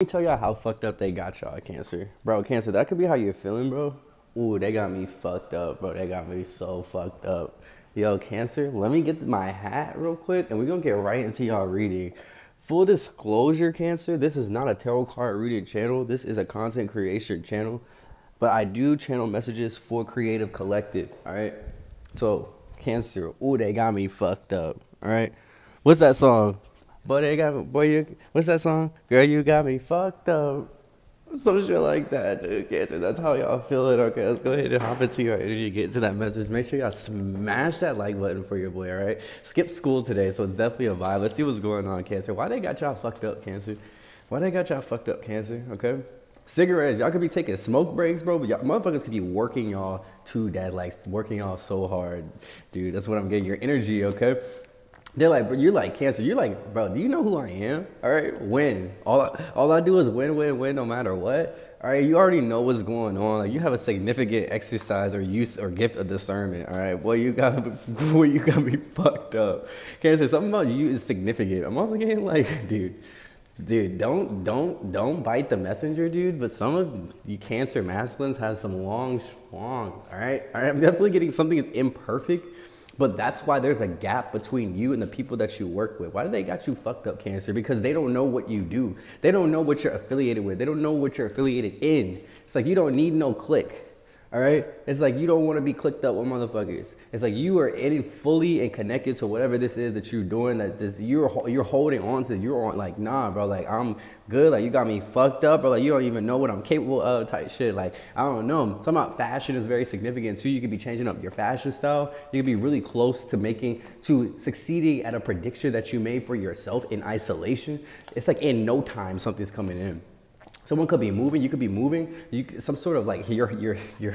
me tell y'all how fucked up they got y'all, Cancer. Bro, Cancer, that could be how you're feeling, bro. Ooh, they got me fucked up, bro. They got me so fucked up. Yo, Cancer, let me get my hat real quick and we're gonna get right into y'all reading. Full disclosure, Cancer, this is not a tarot card reading channel. This is a content creation channel. But I do channel messages for Creative Collective, alright? So, Cancer, ooh, they got me fucked up, alright? What's that song? Boy, they got me, boy, you, what's that song? Girl, you got me fucked up. Some shit like that, dude. Cancer, that's how y'all feeling. Okay, let's go ahead and hop into your energy, get into that message. Make sure y'all smash that like button for your boy, all right? Skip school today, so it's definitely a vibe. Let's see what's going on, Cancer. Why they got y'all fucked up, Cancer? Why they got y'all fucked up, Cancer? Okay? Cigarettes, y'all could be taking smoke breaks, bro, but y'all motherfuckers could be working y'all to dead, like working y'all so hard. Dude, that's what I'm getting. Your energy, okay? They're like, bro, you're like cancer. You're like, bro, do you know who I am? All right, win. All I, all I do is win, win, win, no matter what. All right, you already know what's going on. Like you have a significant exercise or use or gift of discernment. All right, boy, you got, boy, you got me fucked up. Cancer, something about you is significant. I'm also getting like, dude, dude, don't, don't, don't bite the messenger, dude. But some of you Cancer masculines have some long swans. All right, all right. I'm definitely getting something that's imperfect but that's why there's a gap between you and the people that you work with. Why do they got you fucked up, Cancer? Because they don't know what you do. They don't know what you're affiliated with. They don't know what you're affiliated in. It's like you don't need no click. All right? It's like you don't want to be clicked up with motherfuckers. It's like you are in fully and connected to whatever this is that you're doing that this you're you're holding on to. You're on like, nah, bro, like I'm good. Like you got me fucked up, or like you don't even know what I'm capable of type shit. Like, I don't know. Something about fashion is very significant too. You could be changing up your fashion style. You could be really close to making to succeeding at a prediction that you made for yourself in isolation. It's like in no time something's coming in. Someone could be moving, you could be moving, you some sort of like your your your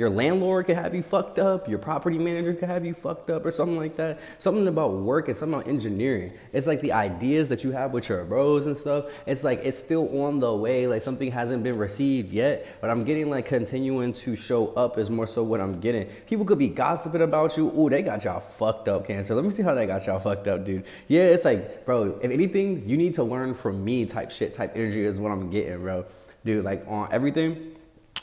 your landlord could have you fucked up, your property manager could have you fucked up or something like that. Something about work and something about engineering. It's like the ideas that you have with your bros and stuff. It's like it's still on the way, like something hasn't been received yet, but I'm getting like continuing to show up is more so what I'm getting. People could be gossiping about you. Ooh, they got y'all fucked up, cancer. Let me see how they got y'all fucked up, dude. Yeah, it's like, bro, if anything, you need to learn from me type shit, type energy is what I'm getting, bro. Dude, like on everything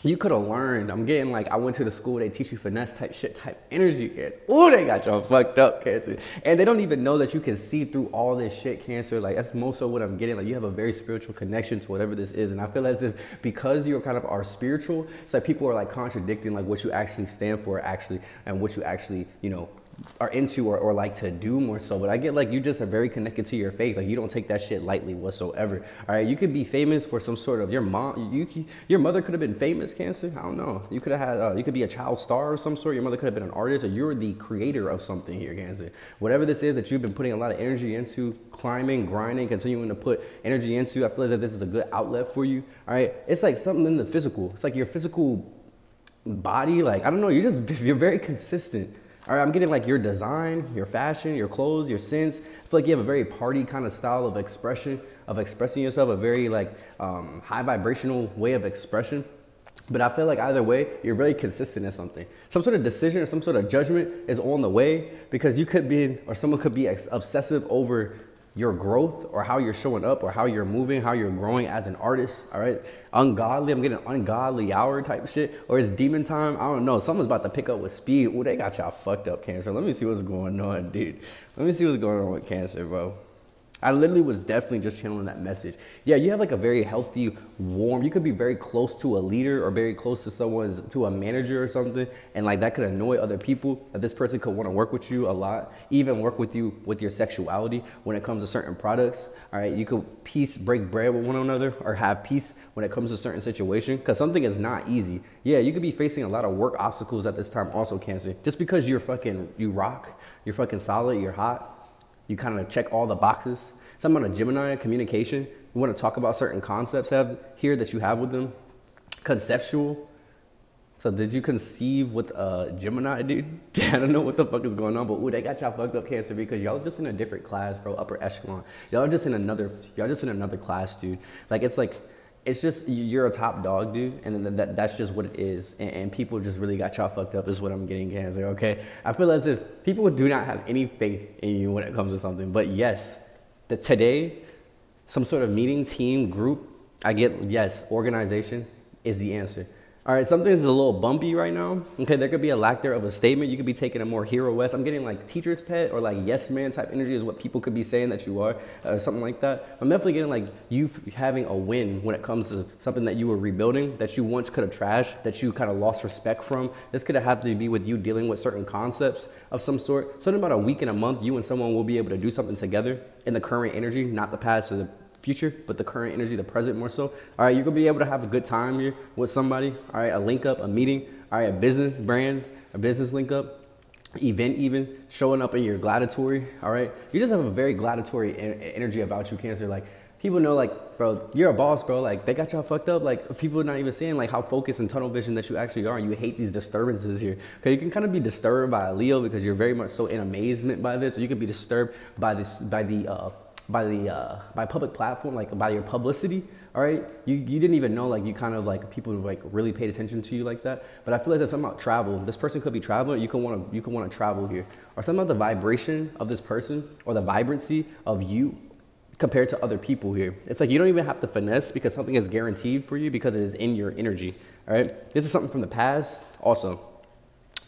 you could have learned. I'm getting like I went to the school they teach you finesse type shit type energy cancer. Oh, they got y'all fucked up cancer, and they don't even know that you can see through all this shit cancer. Like that's most of what I'm getting. Like you have a very spiritual connection to whatever this is, and I feel as if because you're kind of are spiritual, it's like people are like contradicting like what you actually stand for, actually, and what you actually you know are into or, or like to do more so. But I get like you just are very connected to your faith. Like you don't take that shit lightly whatsoever. All right, you could be famous for some sort of your mom. You your mother could have been famous, Cancer. I don't know. You could have had. Uh, you could be a child star of some sort. Your mother could have been an artist, or you're the creator of something here, Cancer. Whatever this is that you've been putting a lot of energy into, climbing, grinding, continuing to put energy into. I feel as if this is a good outlet for you. All right, it's like something in the physical. It's like your physical body. Like I don't know. You're just you're very consistent all right, I'm getting like your design, your fashion, your clothes, your sense. I feel like you have a very party kind of style of expression, of expressing yourself, a very like um, high vibrational way of expression. But I feel like either way, you're really consistent in something. Some sort of decision or some sort of judgment is on the way because you could be, or someone could be obsessive over your growth or how you're showing up or how you're moving, how you're growing as an artist. All right. Ungodly, I'm getting ungodly hour type shit. Or it's demon time. I don't know. Someone's about to pick up with speed. Oh, they got y'all fucked up, cancer. Let me see what's going on, dude. Let me see what's going on with cancer, bro. I literally was definitely just channeling that message. Yeah, you have like a very healthy, warm. You could be very close to a leader or very close to someone, to a manager or something, and like that could annoy other people. That this person could want to work with you a lot, even work with you with your sexuality when it comes to certain products. All right, you could peace, break bread with one another, or have peace when it comes to certain situation. Because something is not easy. Yeah, you could be facing a lot of work obstacles at this time. Also, cancer. Just because you're fucking, you rock, you're fucking solid, you're hot you kind of check all the boxes. Something on a Gemini communication. You want to talk about certain concepts have here that you have with them. Conceptual. So did you conceive with a Gemini, dude? I don't know what the fuck is going on, but ooh, they got y'all fucked up cancer because y'all just in a different class, bro, upper echelon. Y'all just in another, y'all just in another class, dude. Like it's like it's just you're a top dog, dude, and then that, that's just what it is. And, and, people just really got y'all fucked up. Is what I'm getting at. Like, okay, I feel as if people do not have any faith in you when it comes to something. But yes, that today, some sort of meeting, team, group, I get yes, organization is the answer. All right, something is a little bumpy right now. Okay, there could be a lack there of a statement. You could be taking a more hero west. I'm getting like teacher's pet or like yes man type energy is what people could be saying that you are, uh, something like that. I'm definitely getting like you having a win when it comes to something that you were rebuilding that you once could have trashed, that you kind of lost respect from. This could have to be with you dealing with certain concepts of some sort. Something about a week and a month, you and someone will be able to do something together in the current energy, not the past or the future, but the current energy, the present more so. All right, you're gonna be able to have a good time here with somebody. All right, a link up, a meeting. All right, a business, brands, a business link up, event even, showing up in your gladiatory All right, you just have a very gladatory energy about you, Cancer. Like people know, like, bro, you're a boss, bro. Like they got y'all fucked up. Like people are not even seeing like how focused and tunnel vision that you actually are. And you hate these disturbances here, because you can kind of be disturbed by a Leo because you're very much so in amazement by this. Or you can be disturbed by this, by the. Uh, by the uh, by public platform, like by your publicity. All right, you, you didn't even know like you kind of like people like really paid attention to you like that. But I feel like there's something about travel. This person could be traveling. You can want to you can want to travel here, or something about the vibration of this person or the vibrancy of you compared to other people here. It's like you don't even have to finesse because something is guaranteed for you because it is in your energy. All right, this is something from the past also.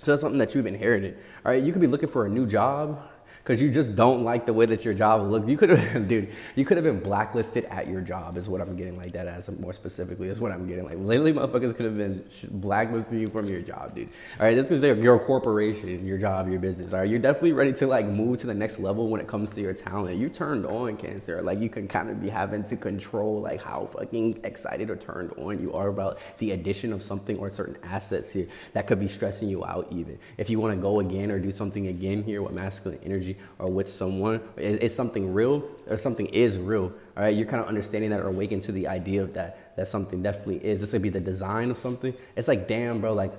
So that's something that you've inherited. All right, you could be looking for a new job because you just don't like the way that your job looks. You could have, dude, you could have been blacklisted at your job, is what I'm getting like that as more specifically, is what I'm getting like. Lately, motherfuckers could have been blacklisting you from your job, dude. All right, this is your corporation, your job, your business. All right, you're definitely ready to like move to the next level when it comes to your talent. You turned on cancer, like you can kind of be having to control like how fucking excited or turned on you are about the addition of something or certain assets here that could be stressing you out even. If you want to go again or do something again here with masculine energy, or with someone, is, something real or something is real. All right, you're kind of understanding that or awakened to the idea of that that something definitely is. This could be the design of something. It's like, damn, bro, like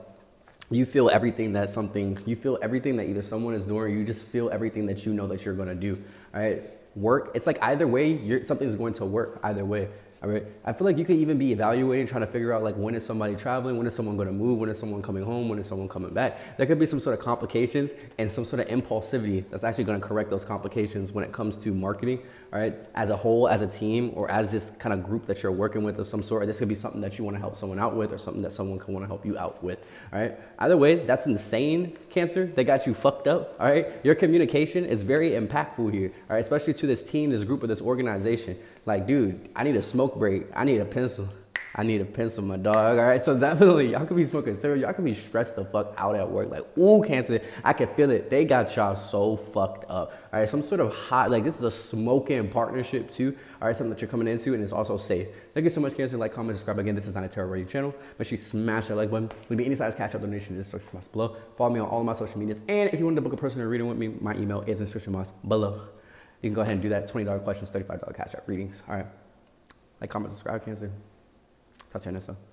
you feel everything that something, you feel everything that either someone is doing, or you just feel everything that you know that you're gonna do. All right, work. It's like either way, something's going to work either way. All right. I feel like you could even be evaluating, trying to figure out like when is somebody traveling, when is someone going to move, when is someone coming home, when is someone coming back. There could be some sort of complications and some sort of impulsivity that's actually going to correct those complications when it comes to marketing all right, as a whole, as a team, or as this kind of group that you're working with of some sort, or this could be something that you want to help someone out with, or something that someone can want to help you out with, all right? Either way, that's insane, Cancer. They got you fucked up, all right? Your communication is very impactful here, all right? Especially to this team, this group, or this organization. Like, dude, I need a smoke break. I need a pencil. I need a pencil, my dog. All right, so definitely y'all could be smoking cereal. Y'all could be stressed the fuck out at work. Like, ooh, cancer. I can feel it. They got y'all so fucked up. All right, some sort of hot, like this is a smoking partnership too. All right, something that you're coming into and it's also safe. Thank you so much, cancer. Like, comment, subscribe. Again, this is not a Tarot Radio channel. Make sure you smash that like button. Leave me any size Cash App donation in the description box below. Follow me on all of my social medias. And if you want to book a personal reading with me, my email is in the description box below. You can go ahead and do that. $20 questions, $35 Cash App readings. All right. Like, comment, subscribe, cancer. Next time.